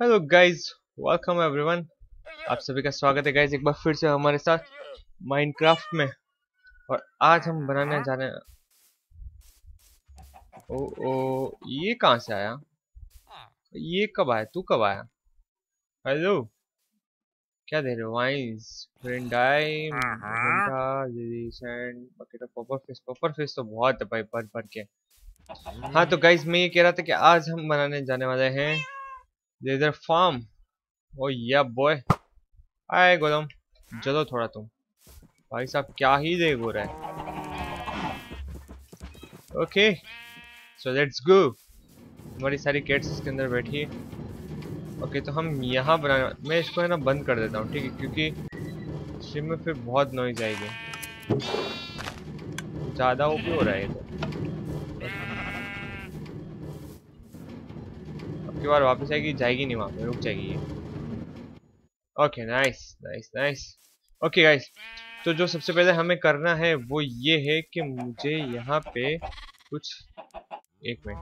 Hello guys welcome everyone आप सभी का स्वागत है गाइस एक बार फिर से हमारे साथ माइनक्राफ्ट में। और आज हम बनाने जा रहे हैं। ओ ओ ये कहाँ से आया? ये कब आया? तू कब आया? हेलो। क्या दे रहे हो? वाइंस फ्रेंडाई sand bucket of puffer fish puffer fish तो बहुत है भाई भर भर के। हाँ तो गाइस मैं ये कह रहा था कि आज हम बनाने जाने वाले हैं लेदर फार्म ओ या बॉय आए गोदम चलो थोड़ा तुम। भाई साहब, क्या ही देख गो रहा है। ओके सो लेट्स गो हमारी सारी कैट्स इसके अंदर बैठी है। ओके तो हम यहाँ बनाने मैं इसको है ना बंद कर देता हूँ, ठीक है? क्योंकि स्ट्रीम में फिर बहुत नॉइज़ आएगी। ज़्यादा भी हो रहा है ये तो अब की बार वापस आएगी, जाएगी नहीं वहाँ पे, रुक जाएगी ये। Okay nice nice nice okay guys तो जो सबसे पहले हमें करना है वो ये है कि मुझे यहाँ पे कुछ, एक मिनट।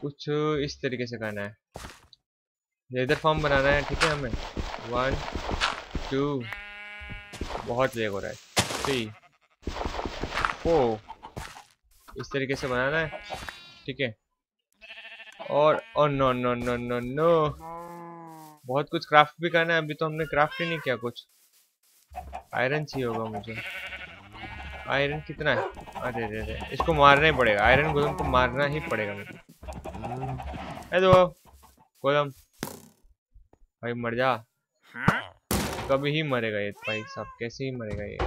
कुछ इस तरीके से करना है। लेदर फॉर्म बनाना है, ठीक है हमें? वन टू बहुत लेग हो रहा है। थ्री फोर इस तरीके से बनाना है, ठीक है? और ओ no no no no no बहुत कुछ क्राफ्ट भी करना है, अभी तो हमने क्राफ्ट ही नहीं किया कुछ। आयरन चाहिए होगा मुझे। आयरन कितना है? अरे रे रे इसको मारना ही पड़ेगा। आयरन गोलम को मारना ही पड़ेगा मुझे। हेलो गोलम भाई, मर जा। कभी ही मरेगा ये भाई साहब। कैसे ही मरेगा ये?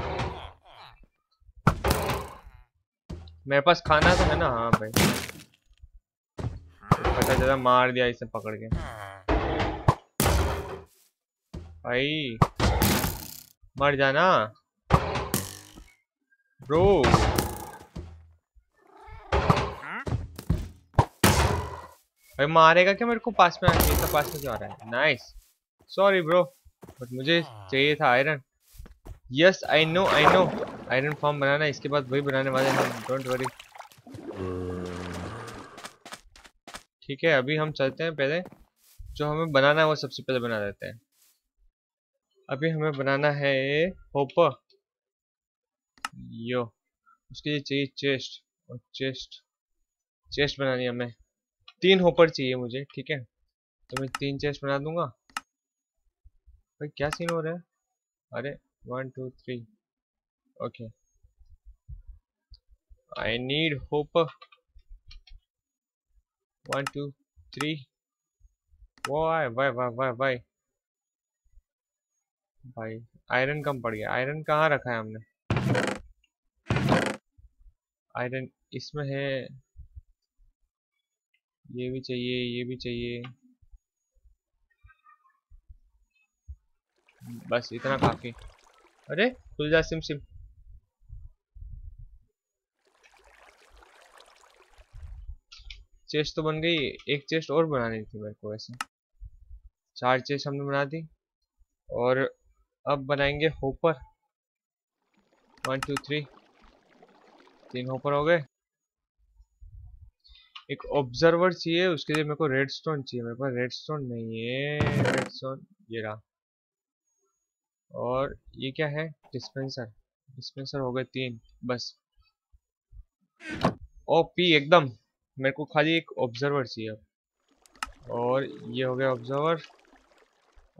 मेरे पास खाना तो है ना? हाँ भाई। पता चला मार दिया इसे पकड़ के। भाई, मर जाना। ब्रो। भाई, मारेगा क्या मेरे को पास में आके? तो पास में क्यों आ रहा है? नाइस सॉरी ब्रो बट मुझे चाहिए था iron yes I know I know iron farm बनाना, इसके बाद वही बनाने वाले हैं। डोंट वरी ठीक है, अभी हम चलते हैं पहले। जो हमें बनाना है, वो सबसे पहले बना देते हैं। अभी हमें बनाना है होपर यो, उसके लिए चाहिए चेस्ट और चेस्ट। चेस्ट बनानी है हमें। तीन होपर चाहिए मुझे, ठीक है? तो मैं तीन चेस्ट बना दूँगा। भाई, क्या सीन हो रहा है? अरे one two three okay I need hopper one two three why why why why why भाई आयरन कम पड़ गया। आयरन कहाँ रखा है हमने? आयरन इसमें है। ये भी चाहिए, ये भी चाहिए। बस इतना काफ़ी। अरे, खुल जा सिम सिम। चेस्ट तो बन गई, एक चेस्ट और बनानी थी मेरे को वैसे। चार चेस्ट हमने बना दी, और अब बनाएँगे होपर। वन टू थ्री तीन होपर हो गए। एक ऑब्जर्वर चाहिए, उसके लिए मेरे को रेड स्टोन चाहिए। मेरे पास रेड स्टोन नहीं है रेड स्टोन ये रहा। और ये क्या है? डिस्पेंसर डिस्पेंसर हो गए तीन, बस। ओपी एकदम। मेरे को खाली एक ऑब्जर्वर चाहिए और ये हो गया ऑब्जर्वर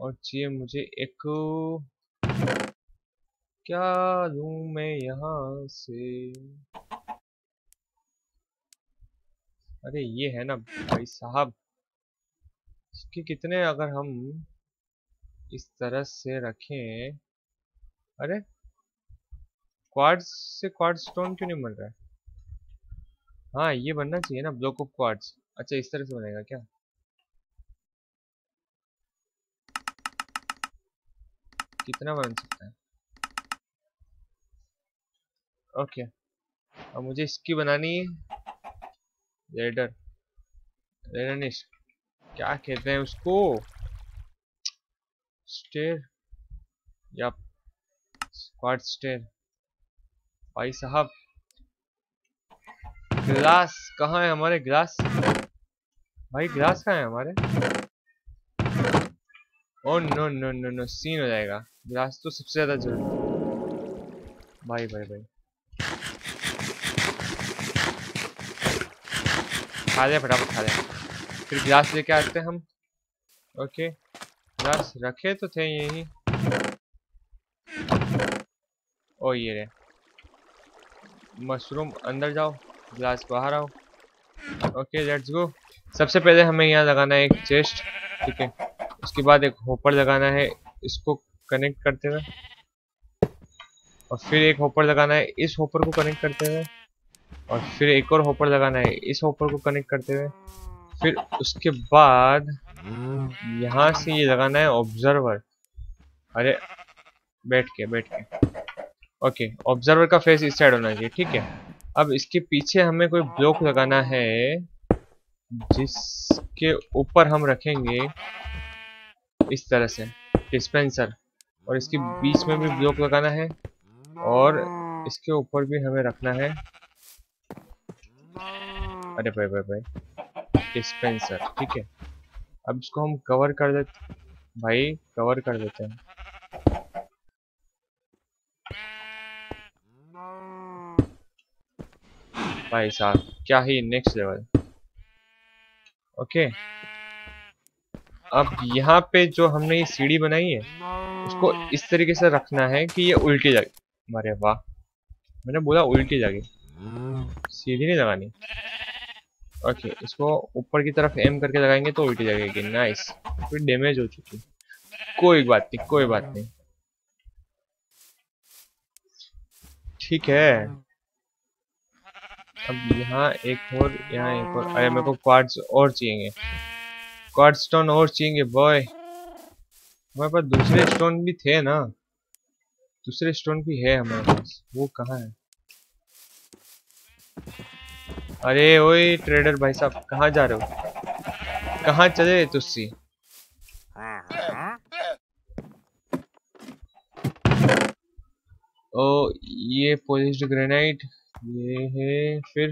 और चाहिए मुझे एक क्या लू मैं यहाँ से? अरे ये है ना भाई साहब। इसके कितने अगर हम इस तरह से रखें। अरे क्वार्ट्स से क्वार्ट्स स्टोन क्यों नहीं मिल रहा है? हाँ ये बनना चाहिए ना, ब्लॉक ऑफ़ क्वार्ट्स अच्छा इस तरह से बनेगा क्या? कितना बन सकता है? ओके। अब मुझे इसकी बनानी है। रेडर। रेडनिश क्या कहते हैं उसको? स्टेर या स्क्वाड स्टेर भाई साहब ग्लास कहाँ है हमारे ग्लास भाई ग्लास कहाँ है हमारे? ओ no no no no scene हो जाएगा। ग्लास तो सबसे ज़्यादा ज़रूरी भाई भाई भाई। खा ले, फटाफट खा ले। फिर ग्लास लेके आते हैं हम। ओके ग्लास रखे तो थे यही। ओ ये रे मशरूम, अंदर जाओ। ग्लास बाहर आओ। ओके लेट्स गो सबसे पहले हमें यहाँ लगाना है एक चेस्ट ठीक है? उसके बाद एक होपर लगाना है इसको कनेक्ट करते हुए। और फिर एक होपर लगाना है इस होपर को कनेक्ट करते हुए। और फिर एक और होपर लगाना है इस होपर को कनेक्ट करते हुए। फिर उसके बाद यहाँ से ये लगाना है ऑब्जर्वर अरे, बैठ के बैठ के। ओके ऑब्जर्वर का फेस इस साइड होना चाहिए, ठीक है? अब इसके पीछे हमें कोई ब्लॉक लगाना है, जिसके ऊपर हम रखेंगे इस तरह से डिस्पेंसर और इसके बीच में भी ब्लॉक लगाना है, और इसके ऊपर भी हमें रखना है, अरे भाई भाई भाई डिस्पेंसर ठीक है। अब इसको हम कवर कर देते, भाई कवर कर देते हैं। भाई साहब, क्या ही नेक्स्ट लेवल ओके अब यहाँ पे जो हमने ये सीढ़ी बनाई है, उसको इस तरीके से रखना है कि ये उल्टी जाए। अरे वाह। मैंने बोला उल्टी जाएगी। सीधी नहीं लगानी। ओके इसको ऊपर की तरफ़ एम करके लगाएँगे तो उल्टी लगेगी नाइस फिर डैमेज हो चुकी। कोई बात नहीं, कोई बात नहीं। ठीक है। अब यहाँ एक और, यहाँ एक और। अरे, मेरे को क्वार्ट्स और चाहिए क्वार्ट स्टोन और चाहिए बॉय हमारे पास दूसरे स्टोन भी थे ना। दूसरे स्टोन भी है हमारे पास। वो कहाँ है? अरे, ओए ट्रेडर भाई साहब, कहाँ जा रहे हो? कहाँ चले तुस्सी ओ, ये पॉलिश्ड ग्रेनाइट ये है, फिर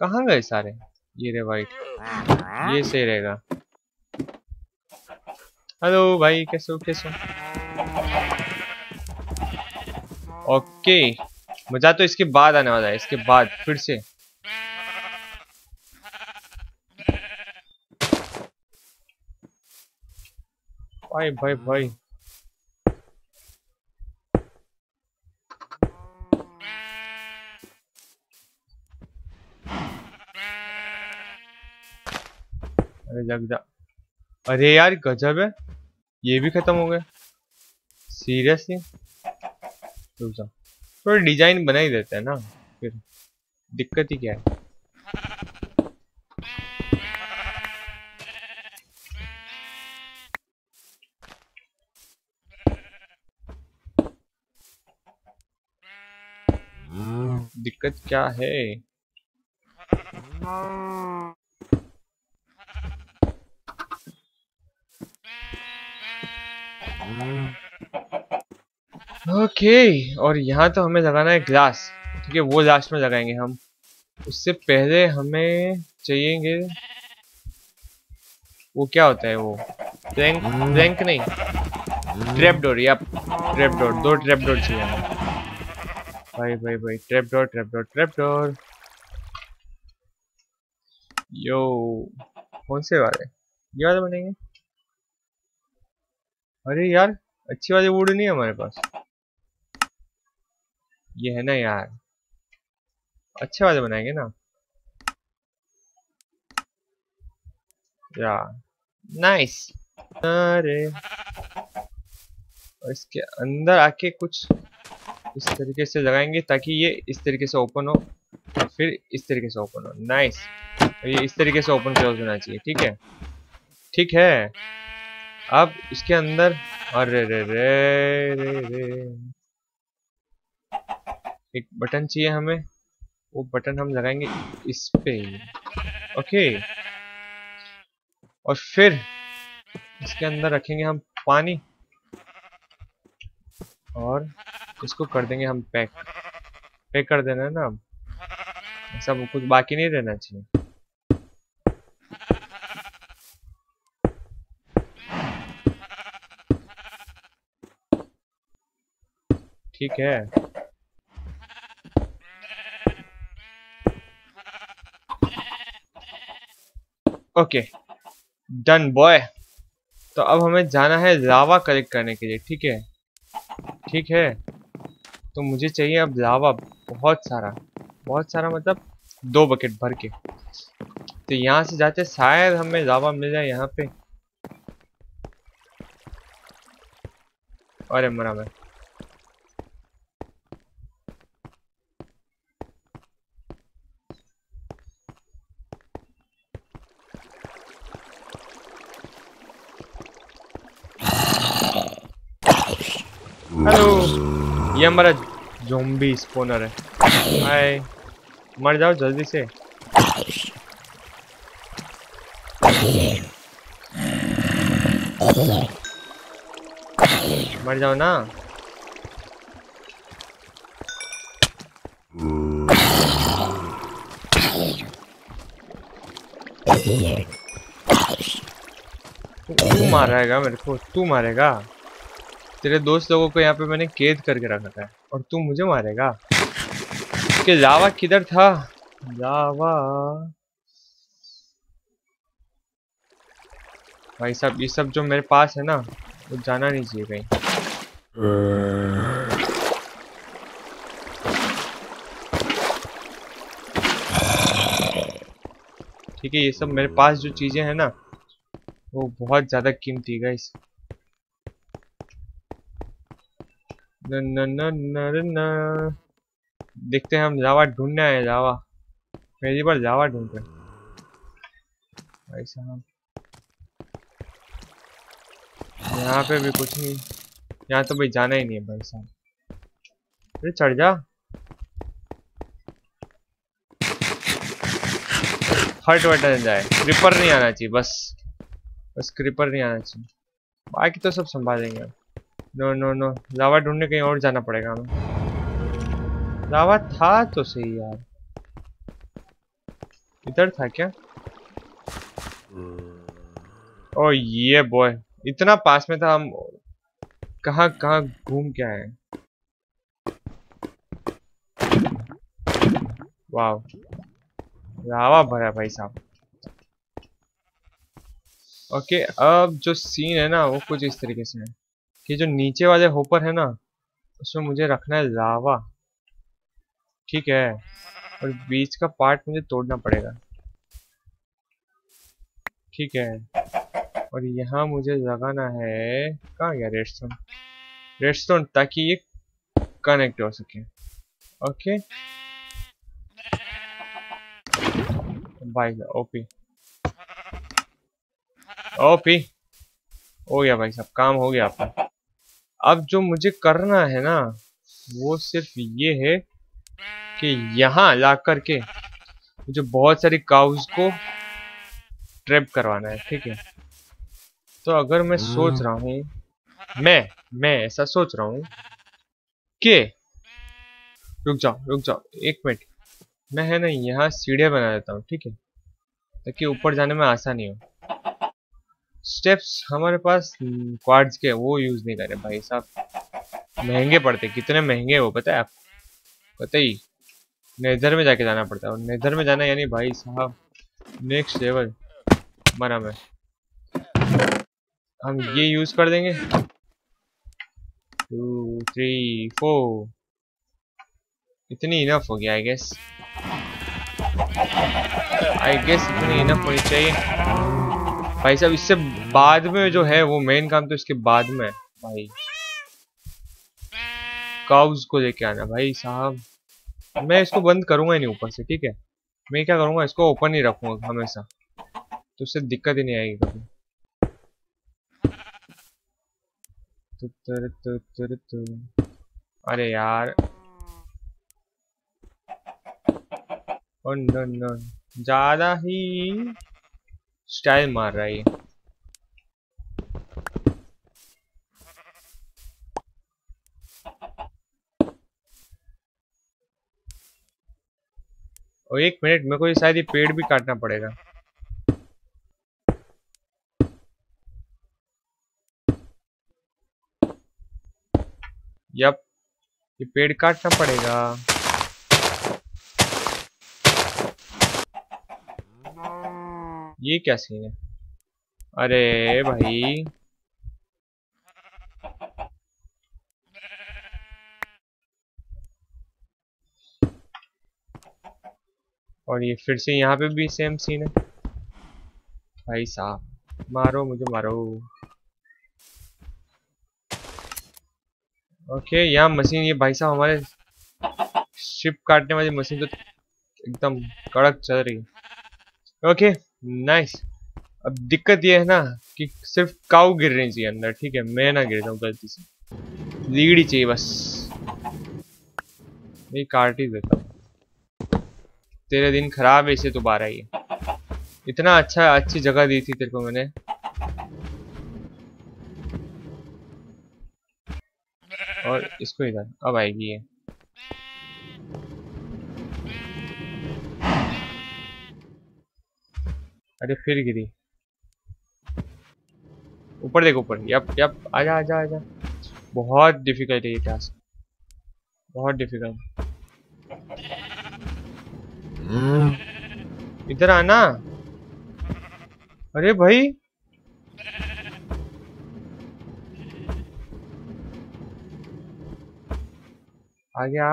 कहाँ गए सारे? ये रे वाइट ये सही रहेगा। हेलो भाई, कैसे हो, कैसे ओके मज़ा तो इसके बाद आने वाला है, इसके बाद, फिर से। भाई भाई भाई। अरे जग जा। अरे यार, गजब है। ये भी खत्म हो गया सीरियसली रुक थोड़ा डिज़ाइन बना ही देते हैं ना, फिर। दिक्कत ही क्या है? दिक्कत क्या है? ओके, और यहाँ तो हमें लगाना है ग्लास ठीक है? वो लास्ट में लगाएँगे हम। उससे पहले हमें चाहिएँगे, वो क्या होता है वो? प्लैंक प्लैंक नहीं। ट्रैप डोर या ट्रैप डोर दो ट्रैप डोर चाहिए हमें। भाई भाई भाई trap door trap door trap door यो कौन से वाले? ये वाले बनेंगे? अरे यार, अच्छी वाली वुड नहीं है हमारे पास। ये है ना यार। अच्छे वाले बनाएँगे ना। या नाइस अरे। और इसके अंदर आके कुछ इस तरीके से लगाएँगे ताकि ये इस तरीके से ओपन हो, फिर इस तरीके से ओपन हो। नाइस ये इस तरीके से ओपन क्लोज होना चाहिए, ठीक है? ठीक है? अब इसके अंदर अरे रे रे रे रे। एक बटन चाहिए हमें। वो बटन हम लगाएँगे इस पे। ओके। और फिर इसके अंदर रखेंगे हम पानी। और इसको कर देंगे हम पैक। पैक कर देना है ना ऐसा कुछ बाकी नहीं रहना चाहिए। ठीक है। ओके डन बॉय तो अब हमें जाना है लावा कलेक्ट करने के लिए, ठीक है? ठीक है? तो मुझे चाहिए अब लावा बहुत सारा। बहुत सारा मतलब दो बकेट भर के। तो यहाँ से जाते शायद हमें लावा मिल जाए यहाँ पे। अरे मरा मैं। ये हमारा जोम्बी स्पोनर है। हाय मर जाओ जल्दी से। मर जाओ ना। तू मारेगा मेरे को, तू मारेगा। तेरे दोस्त लोगों को यहाँ पे मैंने कैद करके रखा था, और तू मुझे मारेगा। कि लावा किधर था? लावा। भाई साहब, ये सब जो मेरे पास है ना, वो जाना नहीं चाहिए कहीं। ठीक है, ये सब मेरे पास जो चीज़ें हैं ना, वो बहुत ज़्यादा कीमती है इस न न न न न देखते हैं हम जावा ढूँढने आए जावा पहली बार लावा ढूंढ रहे भाई साहब यहाँ पे भी कुछ नहीं यहाँ तो भाई जाना ही नहीं है भाई साहब अरे चढ़ जा हट वट जाए क्रिपर नहीं आना चाहिए बस बस क्रिपर नहीं आना चाहिए बाकी तो सब संभालेंगे नो नो नो लावा ढूँढने कहीं और जाना पड़ेगा हमें। लावा था तो सही यार। इधर था क्या? ओ, ये बॉय इतना पास में था हम। कहाँ कहाँ घूम के आए? वाह लावा भरा भाई साहब। ओके अब जो सीन है ना, वो कुछ इस तरीके से है। कि जो नीचे वाले होपर है ना, उसमें मुझे रखना है लावा। ठीक है। और बीच का पार्ट मुझे तोड़ना पड़ेगा। ठीक है। और यहाँ मुझे लगाना है कहाँ गया? रेडस्टोन रेडस्टोन ताकि ये कनेक्ट हो सके। ओके भाई ओपी ओपी हो गया भाई साहब, काम हो गया आपका। अब जो मुझे करना है ना वो सिर्फ़ ये है कि यहाँ ला करके मुझे बहुत सारी काउज को ट्रैप करवाना है ठीक है? तो अगर मैं सोच रहा हूँ मैं मैं ऐसा सोच रहा हूँ कि रुक जाओ रुक जाओ एक मिनट मैं है ना यहाँ सीढ़ियाँ बना देता हूँ ठीक है? ताकि ऊपर जाने में आसानी हो। स्टेप्स हमारे पास क्वाड्स के वो यूज़ नहीं करे भाई साहब। महँगे पड़ते, कितने महँगे वो पता है आपको पता ही। नेदर में जाके जाना पड़ता है और नेदर में जाना यानी भाई साहब नेक्स्ट लेवल मरा मैं। हम ये यूज़ कर देंगे। टू थ्री फोर इतनी इनफ हो गया आई गेस आई गेस इतनी इनफ होनी चाहिए। भाई साहब, इससे बाद में जो है वो मेन काम तो इसके बाद में है। भाई काउज को लेके आना भाई साहब। मैं इसको बंद करूँगा ही नहीं ऊपर से, ठीक है? मैं क्या करूँगा, इसको ओपन ही रखूँगा हमेशा। तो उससे दिक्कत ही नहीं आएगी कभी। अरे यार। ज़्यादा ही स्टाइल मार रहा है ये। और एक मिनट, मेरे को ये शायद ये पेड़ भी काटना पड़ेगा। यप, ये पेड़ काटना पड़ेगा। ये क्या सीन है? अरे भाई। और ये फिर से यहाँ पे भी सेम सीन है। भाई साहब, मारो, मुझे मारो। ओके यहाँ मशीन ये भाई साहब हमारे शिप काटने वाली मशीन तो एकदम कड़क चल रही है। ओके नाइस अब दिक्कत ये है ना कि सिर्फ़ काऊ गिर रही चाहिए अंदर, ठीक है? मैं ना गिर जाऊँ गलती से। लीगड़ी चाहिए बस। मैं काट ही देता हूँ। तेरे दिन खराब है, इसे तो दोबारा ही। इतना अच्छा अच्छी जगह दी थी तेरे को मैंने। और इसको इधर, अब आएगी ये। अरे फिर गिरी। ऊपर देखो, ऊपर। Yup yup. आजा आजा आजा। बहुत डिफ़िकल्ट है ये टास्क बहुत डिफ़िकल्ट इधर आना। अरे भाई। आ। गया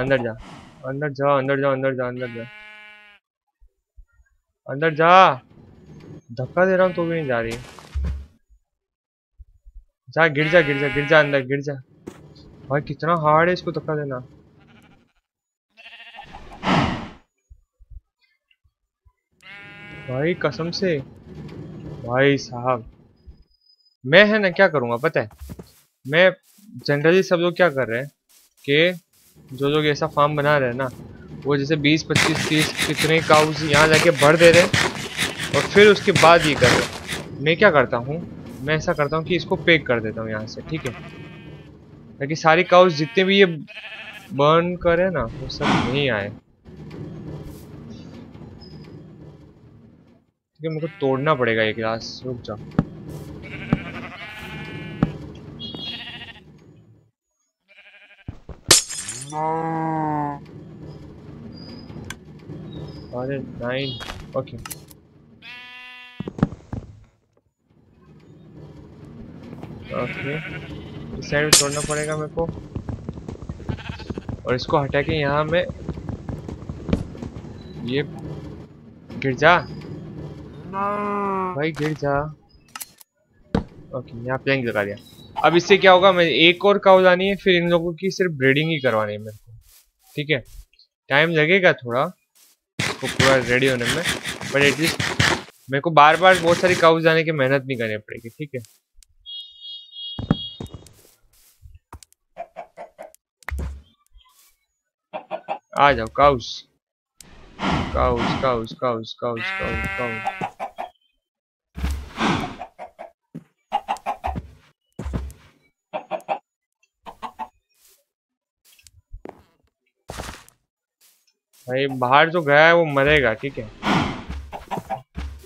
अंदर जा। अंदर जा अंदर जा अंदर जा अंदर जा। अंदर जा। धक्का दे रहा हूँ तो भी नहीं जा रही। जा, गिर जा गिर जा गिर जा अंदर, गिर जा। भाई, कितना हार्ड है इसको धक्का देना। भाई, कसम से। भाई साहब। मैं है ना, क्या करूँगा, पता है? मैं जनरली सब लोग क्या कर रहे हैं कि जो लोग ऐसा फार्म बना रहे हैं ना, वो जैसे 20 25 30 कितने काउस यहाँ जाके भर दे रहे और फिर उसके बाद ये कर रहे मैं क्या करता हूँ, मैं ऐसा करता हूँ कि इसको पेक कर देता हूँ यहाँ से, ठीक है? ताकि सारी काउस जितने भी ये बर्न करे ना, वो सब नहीं आए। ठीक है को तोड़ना पड़ेगा ये गिलास रुक जाओ अरे नाइन ओके ओके इस साइड में छोड़ना पड़ेगा मेरे को। और इसको हटा के यहाँ में ये गिर जा। भाई गिर जा। ओके यहाँ प्लैंक लगा दिया। अब इससे क्या होगा, मैं एक और काउ लानी है, फिर इन लोगों की सिर्फ़ ब्रीडिंग ही करवानी है मेरे को। ठीक है? टाइम लगेगा थोड़ा, इसको पूरा रेडी होने में बट एटलीस्ट मेरे को बार बार बहुत सारी काउज जाने की मेहनत नहीं करनी पड़ेगी, ठीक है? आ जाओ cows cows cows cows cows cows cows भाई, बाहर जो गया है वो मरेगा, ठीक है?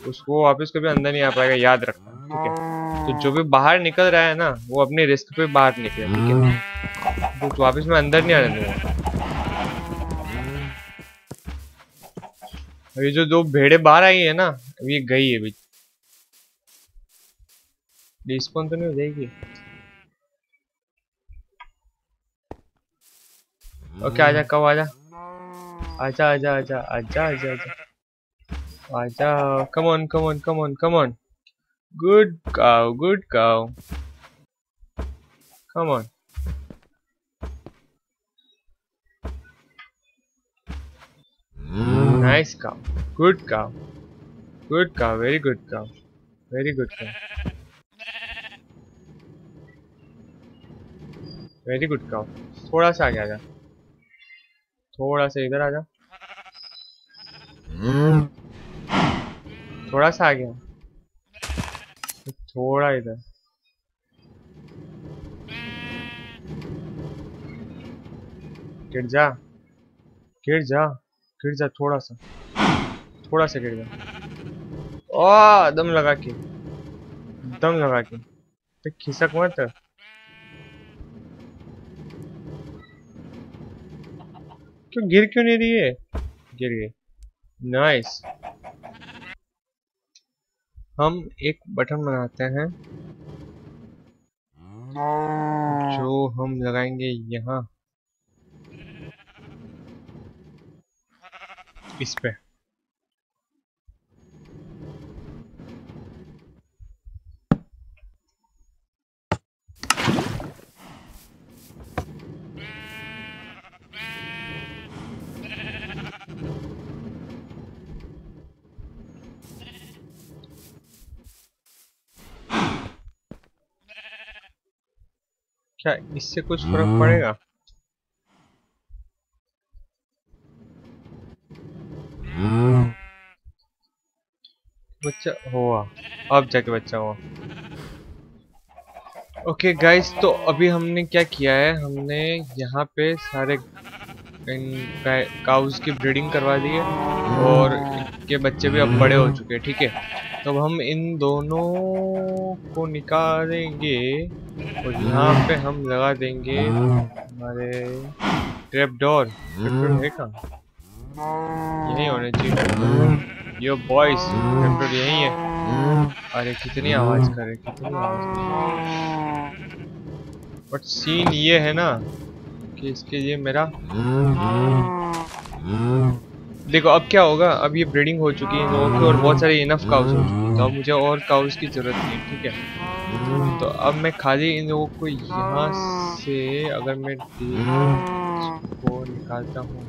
उसको वापस कभी अंदर नहीं आ पाएगा, याद रखना, ठीक है? तो जो भी बाहर निकल रहा है ना, वो अपने रिस्क पे बाहर निकले, ठीक है? तो वापस में अंदर नहीं आने दूँगा ये जो दो भेड़े बाहर आई है ना ये गई है बीच डिस्पॉन तो नहीं हो जाएगी। ओके, आजा, कब आजा? आजा आजा आजा आजा आजा आजा। आजा come on come on come on come on good cow good cow come on nice cow good cow good cow very good cow very good cow very good cow थोड़ा सा आगे आ जा थोड़ा सा इधर आ जा। हम्म। थोड़ा सा आ गया थोड़ा इधर। गिर जा। गिर जा। गिर जा थोड़ा सा। थोड़ा सा गिर जा। ओ दम लगा के। दम लगा के। तो खिसक मत। क्यों? गिर क्यों नहीं रही है? गिर गई। नाइस हम एक बटन बनाते हैं। जो हम लगाएँगे यहाँ। इस पे। क्या इससे कुछ फ़र्क पड़ेगा? बच्चा हुआ। अब जाके बच्चा हुआ। ओके okay, गाइस तो अभी हमने क्या किया है? हमने यहाँ पे सारे इन काउस की ब्रीडिंग करवा दी है और इनके बच्चे भी अब बड़े हो चुके हैं ठीक है? तो हम इन दोनों को निकालेंगे। और यहाँ पे हम लगा देंगे हमारे ट्रैप डोर है कहाँ यही होने चाहिए यो बॉयज़ ट्रैप डोर यही है। अरे, कितनी आवाज़ करे कितनी आवाज़ बट सीन ये है ना, कि इसके लिए मेरा देखो, अब क्या होगा? अब ये ब्रीडिंग हो चुकी है लोगों की और बहुत सारे इनफ काउस हो चुकी है। तो अब मुझे और काउस की ज़रूरत नहीं, ठीक है? तो अब मैं खाली इन लोगों को यहाँ से अगर मैं को निकालता हूँ।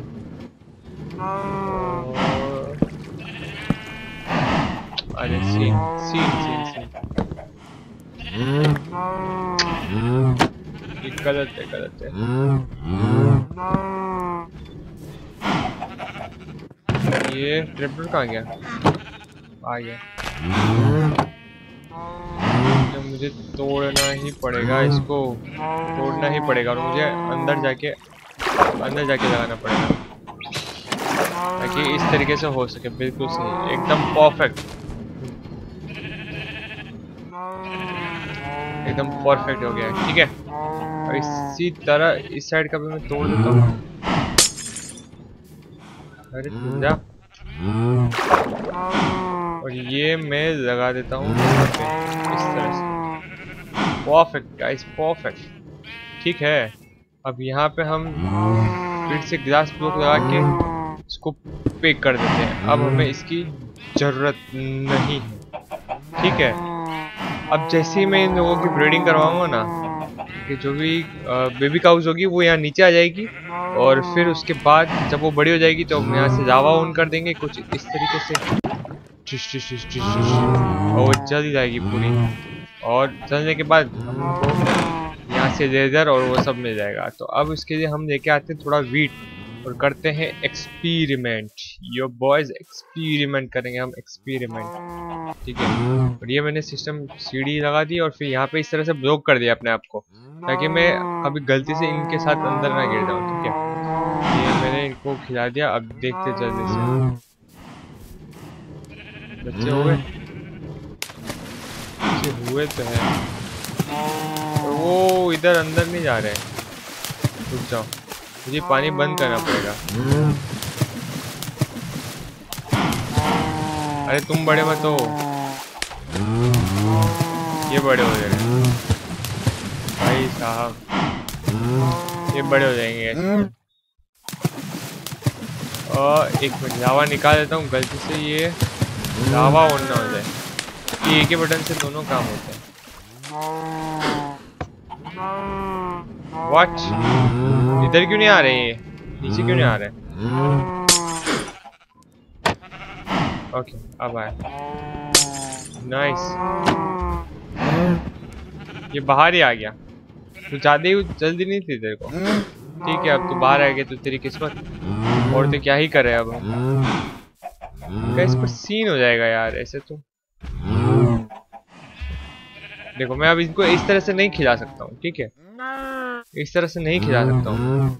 अरे सीन सीन सीन सीन ये गलत है गलत है। ये ट्रिपल कहाँ गया? आ गया। मुझे तोड़ना ही पड़ेगा, इसको तोड़ना ही पड़ेगा और मुझे अंदर जाके अंदर जाके लगाना पड़ेगा। ताकि इस तरीके से हो सके, बिल्कुल सही, एकदम परफेक्ट एकदम परफेक्ट हो गया, ठीक है? और इसी तरह, इस साइड का भी मैं तोड़ देता हूँ। अरे जा। और ये मैं लगा देता हूँ। इस तरह। परफेक्ट गाइस परफेक्ट ठीक है। अब यहाँ पे हम फिर से ग्लास ब्लॉक लगा के इसको पेक कर देते हैं। अब हमें इसकी ज़रूरत नहीं है। ठीक है। अब जैसे ही मैं इन लोगों की ब्रीडिंग करवाऊँगा ना, कि जो भी बेबी काउस होगी, वो यहाँ नीचे आ जाएगी और फिर उसके बाद जब वो बड़ी हो जाएगी तो हम यहाँ से जावा ऑन कर देंगे। कुछ इस तरीके से। और वो जल जाएगी पूरी। और जलने के बाद हमको यहाँ से लेजर और वो सब मिल जाएगा। तो अब इसके लिए हम लेके आते हैं थोड़ा वीट और करते हैं एक्सपीरिमेंट यो बॉयज़ एक्सपीरिमेंट करेंगे, हम एक्सपीरिमेंट ठीक है? और ये मैंने सिस्टम सीढ़ी लगा दी और फिर यहाँ पे इस तरह से ब्लॉक कर दिया अपने आप को, ताकि मैं अभी गलती से इनके साथ अंदर ना गिर जाऊँ, ठीक है? ये मैंने इनको खिला दिया, अब देखते जल्दी से। बच्चे हुए बच्चे हुए तो है। वो इधर अंदर नहीं जा रहे हैं। रुक जाओ। मुझे पानी बंद करना पड़ेगा। अरे तुम बड़े मत हो। ये बड़े हो जाएँगे। भाई साहब। ये बड़े हो जाएँगे। और एक मिनट, लावा निकाल देता हूँ। गलती से ये लावा ऑन ना हो जाए। ये एक ही बटन से दोनों काम होते हैं। What? इधर क्यों नहीं आ रहे ये? नीचे क्यों नहीं आ रहे? ओके अब आए। नाइस ये बाहर ही आ गया। तो ज़्यादा ही जल्दी नहीं थी तेरे को। ठीक है, अब तू बाहर आ गया तो तेरी किस्मत। और तो क्या ही करे अब इस पर सीन हो जाएगा यार, ऐसे तो। देखो, मैं अब इनको इस तरह से नहीं खिला सकता हूँ, ठीक है? इस तरह से नहीं खिला सकता हूँ।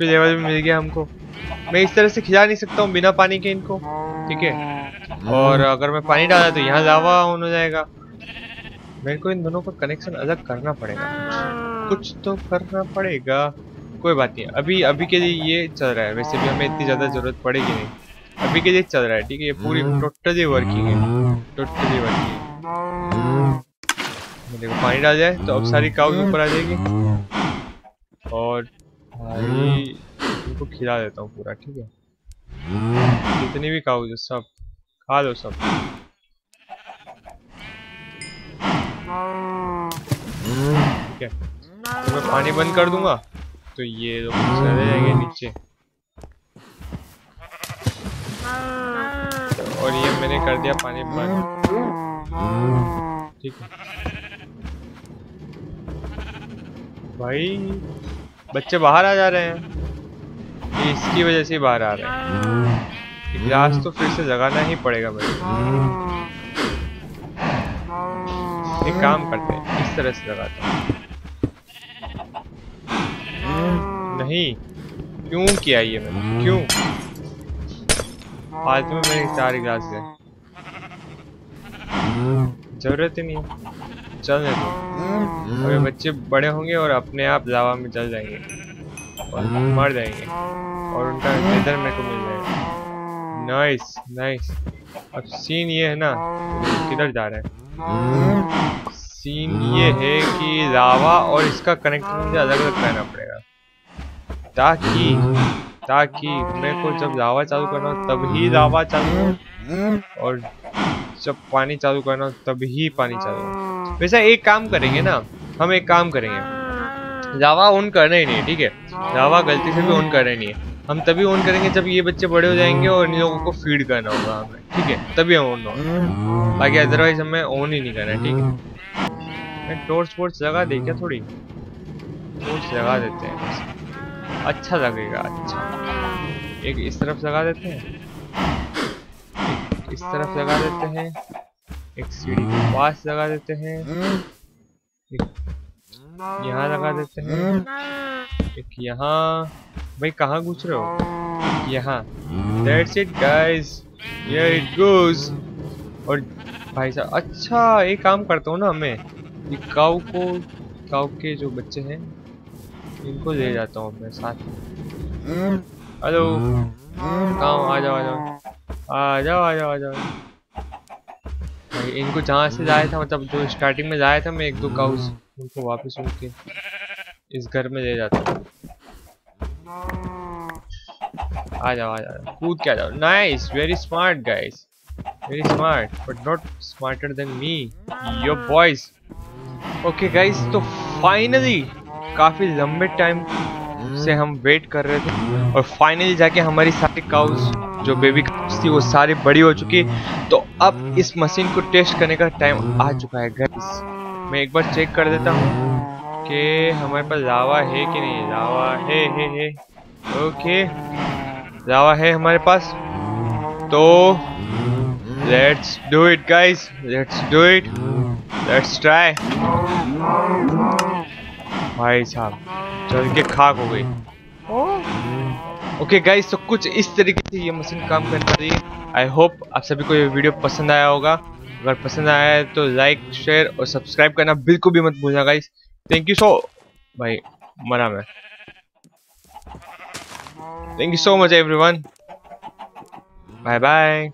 लेवल भी मिल गया हमको। मैं इस तरह से खिला नहीं सकता हूँ बिना पानी के इनको, ठीक है? और अगर मैं पानी डाला तो यहाँ लावा ऑन हो जाएगा। मेरे को इन दोनों का कनेक्शन अलग करना पड़ेगा। कुछ तो करना पड़ेगा। कोई बात नहीं। अभी अभी के लिए ये चल रहा है। वैसे भी हमें इतनी ज़्यादा ज़रूरत पड़ेगी नहीं। अभी के लिए चल रहा है ठीक है? ये पूरी टोटली वर्किंग है। टोटली वर्किंग देखो पानी डाल जाए तो अब सारी काउ ऊपर आ जाएगी। और भाई इनको खिला देता हूँ पूरा ठीक है? जितनी भी काउ सब खा लो सब। ठीक है? तो मैं पानी बंद कर दूँगा। तो ये लोग चले नीचे और ये मैंने कर दिया पानी बंद ठीक है भाई बच्चे बाहर आ जा रहे हैं इसकी वजह से बाहर आ रहे हैं गिलास तो फिर से लगाना ही पड़ेगा मेरे एक काम करते हैं इस तरह से लगाते हैं नहीं। क्यों किया ये मैंने? क्यों? फालतू में मेरे चार गिलास गए ज़रूरत ही नहीं है। चलने दो अभी बच्चे बड़े होंगे और अपने आप लावा में चल जाएँगे। और मर जाएँगे। और उनका नेदर मेरे को मिल जाएगा। नाइस नाइस अब सीन ये है ना, किधर जा रहे हैं? सीन ये है कि लावा और इसका कनेक्शन मुझे अलग अलग करना पड़ेगा। ताकि ताकि मेरे को जब लावा चालू करना हो तभी लावा चालू हो और जब पानी चालू करना हो तभी पानी चालू हो। वैसा एक काम करेंगे ना, हम एक काम करेंगे। लावा ऑन करना ही नहीं ठीक है? लावा गलती से भी ऑन करना ही नहीं है। हम तभी ऑन करेंगे जब ये बच्चे बड़े हो जाएँगे और इन लोगों को फ़ीड करना होगा हमें, ठीक है? तभी हम ऑन बाकी अदरवाइज़ हमें ऑन ही नहीं करना, ठीक है? टॉर्च वोर्च लगा दे क्या थोड़ी? टॉर्च लगा देते हैं अच्छा लगेगा अच्छा। एक इस तरफ़ लगा देते हैं। इस तरफ़ लगा देते हैं। एक सीढ़ी के पास लगा देते हैं। यहाँ लगा देते हैं। एक यहाँ। भाई, कहाँ घुस रहे हो? यहाँ। That's it, guys. Here it goes. और भाई साहब अच्छा एक काम करता हूँ ना मैं ये काऊ को काऊ के जो बच्चे हैं, इनको ले जाता हूँ अपने साथ हेलो। कहाँ आ जाओ आ जाओ। आ जाओ आ जाओ आ जाओ। भाई, इनको जहाँ से जाया था मतलब जो स्टार्टिंग में जाया था मैं, एक दो काउस, उनको वापस उनके इस घर में ले जाता हूँ। आ जाओ आ जाओ। कूद के आ जाओ। Nice very smart guys very smart but not smarter than me your boys okay guys तो फाइनली काफ़ी लंबे टाइम से हम वेट कर रहे थे और फाइनली जाके हमारी सारी काउस जो बेबी काउस थी, वो सारी बड़ी हो चुकी। तो अब इस मशीन को टेस्ट करने का टाइम आ चुका है गाइस मैं एक बार चेक कर देता हूँ कि हमारे पास लावा है कि नहीं। लावा है है है। ओके लावा है हमारे पास। तो let's do it guys let's do it let's try भाई साहब, चल के खाक हो गई। ओके गाइस तो कुछ इस तरीके से ये मशीन काम करना चाहिए आई होप आप सभी को ये वीडियो पसंद आया होगा। अगर पसंद आया है तो लाइक शेयर और सब्सक्राइब करना बिल्कुल भी मत भूलना गाइस थैंक यू सो भाई मरा मैं। Thank you so much everyone bye bye